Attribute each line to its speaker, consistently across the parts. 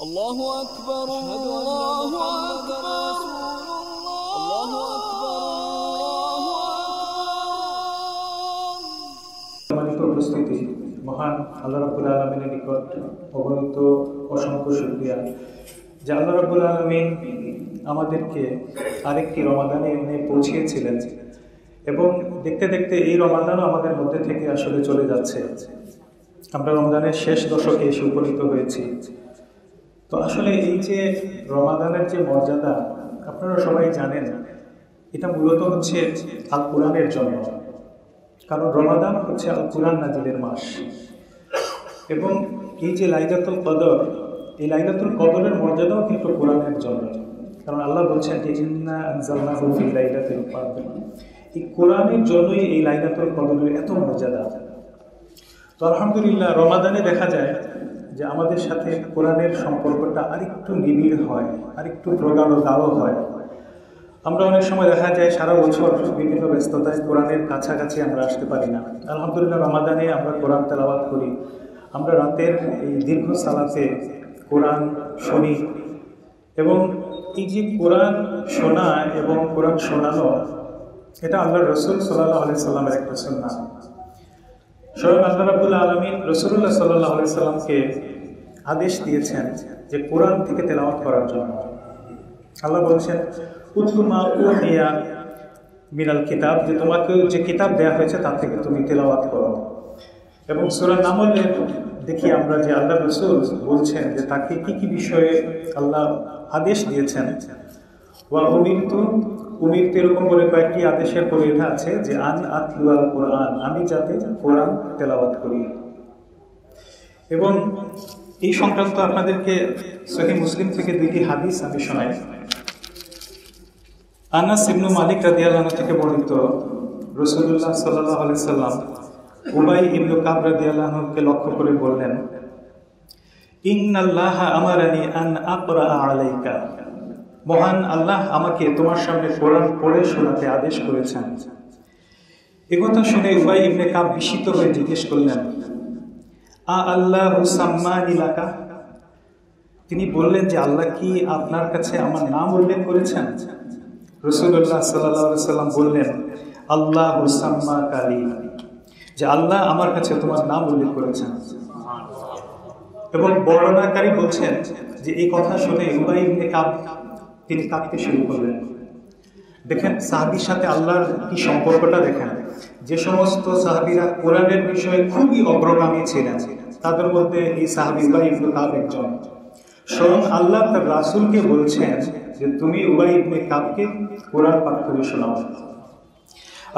Speaker 1: الله أكبر الله أكبر الله أكبر
Speaker 2: সম্মানিত উপস্থিতি মহান আল্লাহ রাবুল আলমিনের নিকট অবনত অসংখ্য শুক্রিয়া যে আল্লাহ রাবুল আলমিন আমাদেরকে আরেকটি রমাদানে এনে পৌঁছিয়েছিলেন এবং দেখতে দেখতে এই রমাদানও আমাদের মধ্যে থেকে আসলে চলে যাচ্ছে আমরা রমজানের শেষ দশকে এসে উপনীত হয়েছি তো আসলে এই যে রমাদানের যে মর্যাদা, আপনারা সবাই জানেন, এটা মূলত হচ্ছে আল কোরআনের জন্য কারণ রমাদান হচ্ছে আল কোরআন নাজিলের মাস। এবং এই যে লাইলাতুল কদর, এই লাইলাতুল কদরের মর্যাদাও কিন্তু কোরআনের জন্য কারণ আল্লাহ বলছেন যে কদর। এই কোরআনের জন্যই এই লাইলাতুল কদরের এত মর্যাদা। তো আলহামদুলিল্লাহ, রমাদানে দেখা যায় যে আমাদের সাথে কোরআনের সম্পর্কটা আরেকটু নিবিড় হয়, আরেকটু প্রগাঢ় গাঢ় হয়। আমরা অনেক সময় দেখা যায় সারা বছর বিভিন্ন ব্যস্ততায় কোরআনের কাছাকাছি আমরা আসতে পারি না। আলহামদুলিল্লাহ রমাদানে আমরা কোরআন তেলাওয়াত করি। আমরা রাতের এই দীর্ঘ সালাতে কোরআন শুনি এবং এই যে কোরআন শোনা এবং কোরআন শোনানো, এটা আল্লাহ রসুল সাল্লাহ আলি সাল্লামের একটা সন্না স্বয়ং আল্লাহ রাবুল্লাহ আলমিন রসুল্লাহ সাল্লাহ আলি সাল্লামকে আদেশ দিয়েছেন যে কোরআন থেকে তেলাওয়াত করার জন্য। আল্লাহ বলছেন উৎলুমা উহিয়া মিনাল কিতাব যে তোমাকে যে কিতাব দেয়া হয়েছে তার থেকে তুমি তেলাওয়াত করো। এবং সুরা নামলের দেখি আমরা যে আল্লাহ রসুল বলছেন যে তাকে কি কি বিষয়ে আল্লাহ আদেশ দিয়েছেন। ওয়া উমিরতু উমিরতু এরকম করে কয়েকটি আদেশের পরে এটা আছে যে, আন আতলু আল কোরআন আমি যাতে কোরআন তেলাওয়াত করি। এবং এই সংক্রান্ত আপনাদেরকে সহি মুসলিম থেকে দুইটি হাদিস আমি শোনাই। আনাস ইবনু মালিক রাদিয়াল্লাহু থেকে বর্ণিত রসুল্লাহ সাল্লাহ আলি সাল্লাম উবাই ইবনু কাব রাদিয়াল্লাহুকে লক্ষ্য করে বললেন, ইন্নাল্লাহ আন আলাইকা। মহান আল্লাহ আমাকে তোমার সামনে কোরআন পড়ে শোনাতে আদেশ করেছেন। একথা শুনে উবাই ইবনে কাব বিস্মিত হয়ে জিজ্ঞেস করলেন আল্লাহ তিনি বললেন যে আল্লাহ কি আপনার কাছে আমার নাম উল্লেখ করেছেন? রসুল্লাহ সাল্লাহ সাল্লাম বললেন, আল্লাহ হুসাম্মা কালী। যে আল্লাহ আমার কাছে তোমার নাম উল্লেখ করেছেন। এবং বর্ণনাকারী বলছেন যে এই কথা শুনে তিনি কাঁদতে শুরু করলেন। দেখেন সাহাবির সাথে আল্লাহর কি সম্পর্কটা দেখেন। যে সমস্ত সাহাবিরা কোরআনের বিষয়ে খুবই অগ্রগামী ছিলেন, তাদের মধ্যে এই সাহাবি ইবনে কাব একজন। স্বয়ং আল্লাহ তার রাসুলকে বলছেন যে, তুমি উবাই ইবনে কাবকে কোরআন পাঠ করে শোনাও।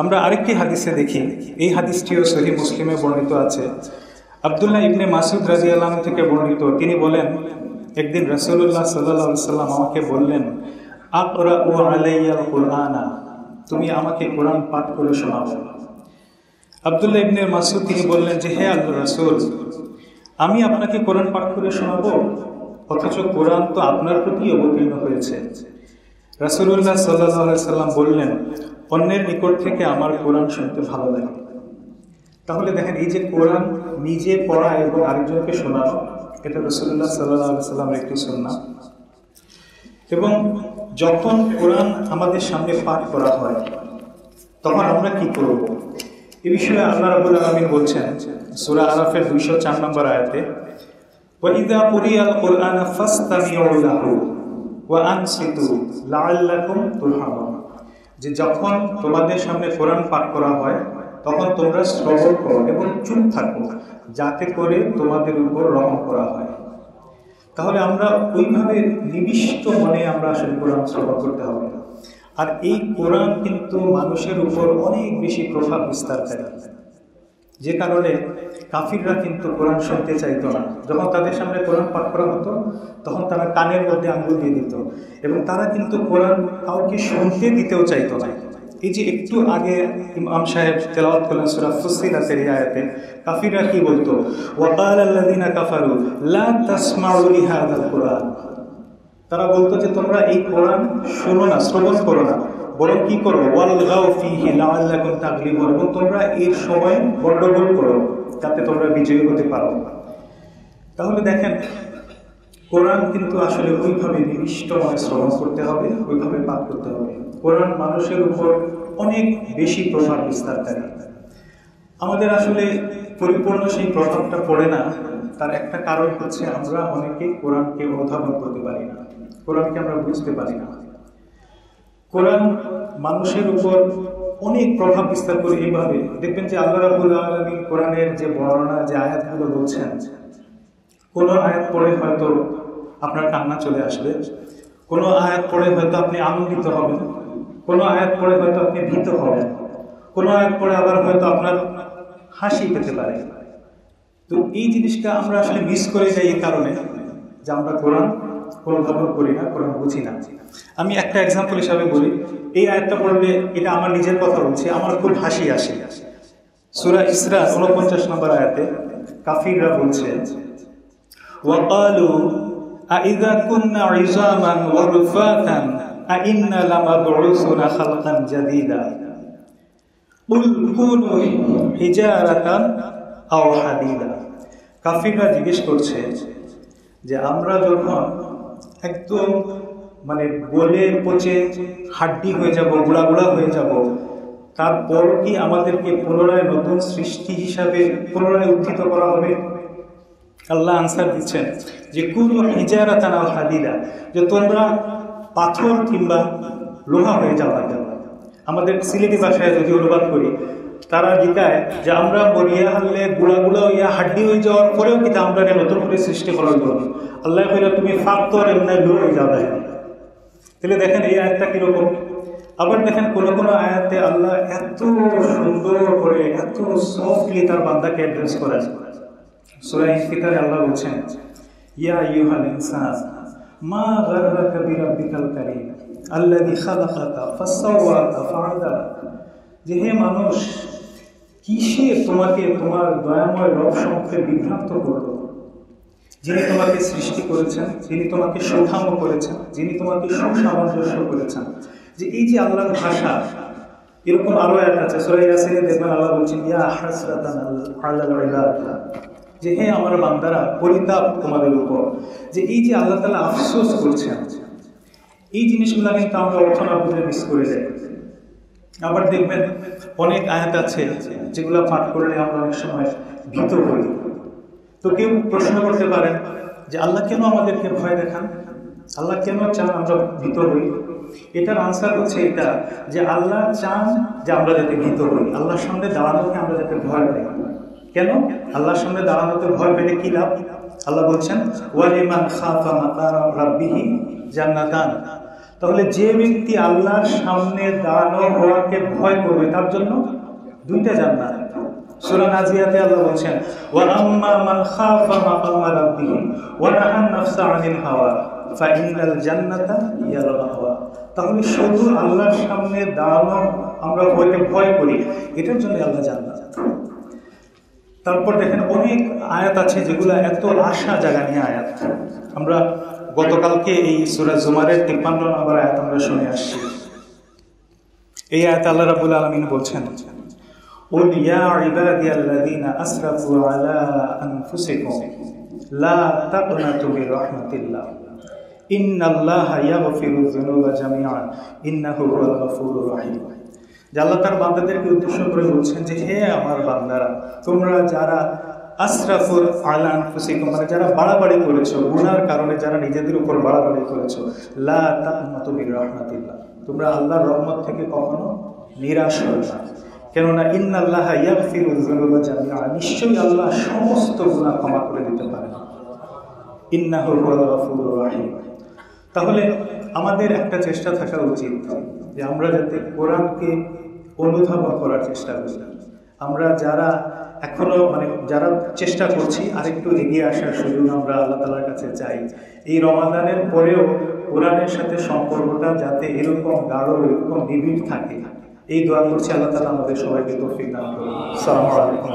Speaker 2: আমরা আরেকটি হাদিসে দেখি, এই হাদিসটিও সহি মুসলিমে বর্ণিত আছে। আবদুল্লাহ ইবনে মাসুদ রাজি আল্লাহ থেকে বর্ণিত। তিনি বলেন, একদিন রসুল্লাহ সাল্লাহ সাল্লাম আমাকে বললেন আকরা ও আলাইয়াল কোরআনা, তুমি আমাকে কোরআন পাঠ করে শোনাও আবদুল্লাহ ইবনে মাসুদ তিনি বললেন যে, হে আল্লাহ রসুল, আমি আপনাকে কোরআন পাঠ করে শোনাবো, অথচ কোরআন তো আপনার প্রতি অবতীর্ণ হয়েছে। রাসুল্লাহ সাল্লাহ সাল্লাম বললেন, অন্যের নিকট থেকে আমার কোরআন শুনতে ভালো লাগে। তাহলে দেখেন, এই যে কোরআন নিজে পড়া এবং আরেকজনকে শোনানো, এটা রসুল্লাহ সাল্লাহ সাল্লামের একটি সন্না এবং যখন কোরআন আমাদের সামনে পাঠ করা হয়, তখন আমরা কি করব? এ বিষয়ে আল্লাহ রাবুল আলমিন বলছেন সুরা আরাফের দুইশো চার নম্বর আয়াতে وَإِذَا قُرِئَ الْقُرْآنَ فَاسْتَمِعُوا لَهُ وَأَنصِتُوا لَعَلَّكُمْ تُرْحَمُونَ যে যখন তোমাদের সামনে কোরআন পাঠ করা হয় তখন তোমরা শ্রবণ করো এবং চুপ থাকো যাতে করে তোমাদের উপর রহম করা হয় তাহলে আমরা ওইভাবে নিবিষ্ট মনে আমরা আসলে কোরআন শ্রবণ করতে হবে আর এই কোরআন কিন্তু মানুষের উপর অনেক বেশি প্রভাব বিস্তারকারী। যে কারণে কাফিররা কিন্তু কোরআন শুনতে চাইতো না। যখন তাদের সামনে কোরআন পাঠ করা হতো, তখন তারা কানের মধ্যে আঙ্গুল দিয়ে দিত এবং তারা কিন্তু কোরআন কাউকে শুনতে দিতেও চাইতো না। এই যে একটু আগে ইমাম সাহেব তেলাওয়াত করলেন সুরা ফুসিলাতের আয়াতে, কাফিররা কি বলতো? ওয়াকাল আল্লাযিনা কাফারু, লা তাসমাউ লিহাদাল কোরআন। তারা বলতো যে, তোমরা এই কোরআন শোনো না, শ্রবণ করো না। বরং কি করো? এবং তোমরা এর সময় গন্ডগোল করো যাতে তোমরা বিজয়ী হতে পারো। তাহলে দেখেন, কোরআন কিন্তু আসলে ওইভাবে নিবিষ্ট মনে শ্রবণ করতে হবে, ওইভাবে পাঠ করতে হবে। কোরআন মানুষের উপর অনেক বেশি প্রভাব বিস্তার বিস্তারকারী। আমাদের আসলে পরিপূর্ণ সেই প্রভাবটা পড়ে না। তার একটা কারণ হচ্ছে আমরা অনেকে কোরআনকে অনুধাবন করতে পারি না। কোরআনকে আমরা বুঝতে পারি না। কোরআন মানুষের উপর অনেক প্রভাব বিস্তার করে এইভাবে। দেখবেন যে আল্লাহ রাবুল আলমী কোরআনের যে বর্ণনা, যে আয়াতগুলো বলছেন, কোনো আয়াত পড়ে হয়তো আপনার কান্না চলে আসবে, কোনো আয়াত পড়ে হয়তো আপনি আনন্দিত হবেন, কোনো আয়াত পড়ে হয়তো আপনি ভীত হবেন, কোনো আয়াত পড়ে আবার হয়তো আপনার হাসি পেতে পারে। তো এই জিনিসটা আমরা আসলে মিস করে যাই এই কারণে যে আমরা কোরআন কোনো তর্ক করি না, কোরআন বুঝি না। আমি একটা এক্সাম্পল হিসাবে বলি, এই আয়াতটা পড়লে এটা আমার নিজের কথা বলছি, আমার খুব হাসি আসে। সুরা ইসরা উনপঞ্চাশ নম্বর আয়াতে কাফিররা বলছে কাফিররা জিজ্ঞেস করছে যে, আমরা যখন একদম মানে গলে পচে হাড্ডি হয়ে যাব গুড়া গুড়া হয়ে যাব। তারপর কি আমাদেরকে পুনরায় নতুন সৃষ্টি হিসাবে পুনরায় উত্থিত করা হবে? আল্লাহ আনসার দিচ্ছেন যে, কোন হিজারাতান আল হাদিদা যে তোমরা পাথর কিংবা লোহা হয়ে যাওয়া আমাদের সিলেটি ভাষায় যদি অনুবাদ করি তারা জিকায় যে আমরা মরিয়া হারলে গুড়া গুড়া হইয়া হাড্ডি হয়ে যাওয়ার পরেও কিন্তু আমরা নতুন করে সৃষ্টি করার জন্য। আল্লাহ কইরা, তুমি ফাক্তর এমনি লো হয়ে যাবে। তাহলে দেখেন এই আয়াতটা কীরকম? আবার দেখেন কোন কোন আয়াতে আল্লাহ এত সুন্দর করে, এত সফটলি তার বান্দাকে অ্যাড্রেস করেন। সূরা ইনফিতারে আল্লাহ বলছেন, ইয়া আইয়ুহাল ইনসান, মা গাররাকা বিরাব্বিকাল কারীম, আল্লাযী খালাকাকা, ফাসাওয়াকা, ফাআদালাক। যে হে মানুষ কিসে তোমাকে তোমার দয়াময় রব সম্মুখে বিভ্রান্ত করল? যিনি তোমাকে সৃষ্টি করেছেন, যিনি তোমাকে সুঠাম করেছেন, যিনি তোমাকে সুসামঞ্জস্য করেছেন। যে এই যে আল্লাহর ভাষা, এরকম আরও এক আছে, সূরা ইয়াসিনে দেখবেন আল্লাহ বলছেন, ইয়া হাসরাতান আলাল ইবাদ। যে হে আমার বান্দারা, পরিতাপ তোমাদের উপর। যে এই যে আল্লাহ তালা আফসোস করছেন, এই জিনিসগুলো কিন্তু আমরা অর্থ না বুঝে মিস করে যাই। আবার দেখবেন অনেক আয়াত আছে যেগুলো পাঠ করলে আমরা অনেক সময় ভীত করি তো কেউ প্রশ্ন করতে পারেন যে আল্লাহ কেন আমাদেরকে ভয় দেখান? আল্লাহ কেন চান আমরা ভীত হই? এটার আনসার হচ্ছে এটা, যে আল্লাহ চান যে আমরা যাতে ভীত হই। আল্লাহর সামনে দাঁড়ানোকে আমরা যাতে ভয় পাই। কেন? আল্লাহর সামনে দাঁড়ানোতে ভয় পেলে কি লাভ? আল্লাহ বলছেন, ওয়ালিমান খাফা মাকাম রাব্বিহি জান্নাতান। তাহলে যে ব্যক্তি আল্লাহর সামনে দাঁড়ানো হওয়াকে ভয় করবে, তার জন্য দুইটা জান্নাত। সূরা নাজিয়াতে আল্লাহ বলছেন ওয়া আম্মা মান খাফা মাকাম রাব্বিহি ওয়া নাহান নাফসা আনিল হাওয়া ফাইনাল জান্নাতা ইয়াল মাহওয়া। তাহলে শুধু আল্লাহর সামনে দাঁড়ানো আমরা হইতে ভয় করি, এটার জন্য আল্লাহ জান্নাত। তারপর দেখেন অনেক আয়াত আছে যেগুলো এত আশা জায়গা নিয়ে আয়াত। আমরা গতকালকে এই সুরা জুমারের তিপ্পান্ন নম্বর আয়াত আমরা শুনে আসছি এই আয়াত আল্লাহ রাবুল আলমিন বলছেন قل يا عبادي الذين أسرفوا على أنفسكم لا تقنطوا من رحمة الله إن الله يغفر الذنوب جميعا إنه هو الغفور الرحيم যে আল্লাহ তার বান্দাদেরকে উদ্দেশ্য করে বলছেন যে হে আমার বান্দারা তোমরা যারা আশরাফুল আলান ফুসিকুম মানে যারা বাড়াবাড়ি করেছ, গুনার কারণে যারা নিজেদের উপর বাড়াবাড়ি করেছ, লা তোমরা আল্লাহর রহমত থেকে কখনো নিরাশ হবে না। কেননা যুনুবা জামিআ, নিশ্চয়ই আল্লাহ সমস্ত গুনাহ ক্ষমা করে দিতে রহিম। তাহলে আমাদের একটা চেষ্টা থাকা উচিত যে আমরা যাতে কোরআনকে অনুধাবন করার চেষ্টা করি। আমরা যারা এখনও মানে যারা চেষ্টা করছি আরেকটু এগিয়ে আসার সুযোগ আমরা আল্লাহ তালার কাছে চাই। এই রমাদানের পরেও কোরআনের সাথে সম্পর্কটা যাতে এরকম গাঢ়, এরকম নিবিড় থাকে। এই দোয়া করছি আল্লাহ তালা আমাদের সবাইকে তৌফিক দান করুন। সালামালাইকুম